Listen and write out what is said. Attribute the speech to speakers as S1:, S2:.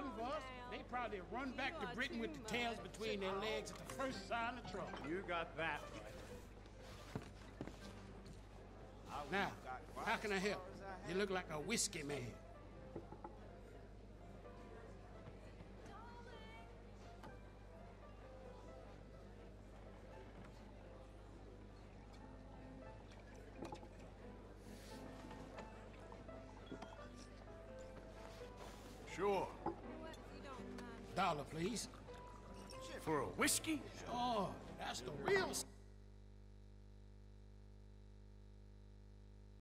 S1: wasn't for us, they probably run back to Britain with the tails between their legs at the first sign of trouble.
S2: You got that right.
S1: Now, how can I help? You look like a whiskey man.
S2: Sure.
S1: Dollar, please.
S2: For a whiskey?
S1: Sure, that's the real